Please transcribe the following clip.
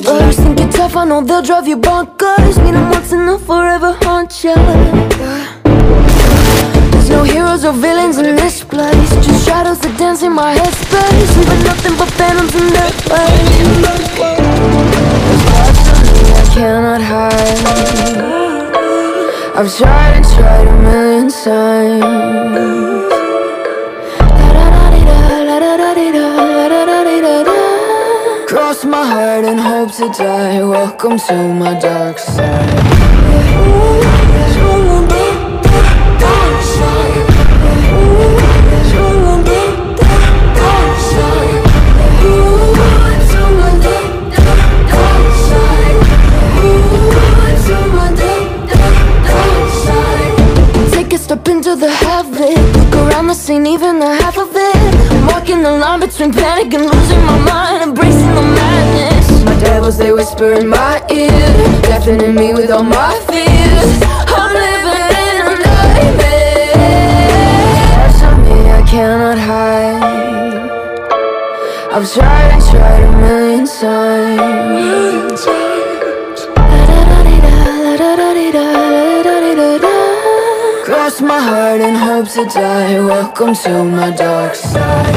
my? Think you're tough, I know they'll drive you bonkers Meet them once and they'll forever haunt you There's no heroes or villains in this place. Just shadows that dance in my headspace. Leaving nothing but phantoms in their place. I cannot hide. I've tried and tried a million times my heart and hope to die. Welcome to my dark side. Take a step into the heaven. Look around the scene, even the half of it. I'm walking the line between panic and losing my mind they whisper in my ear Deafening me with all my fears. I'm living in a nightmare. Me I cannot hide. I've tried and tried a million times. Cross my heart and hope to die Welcome to my dark side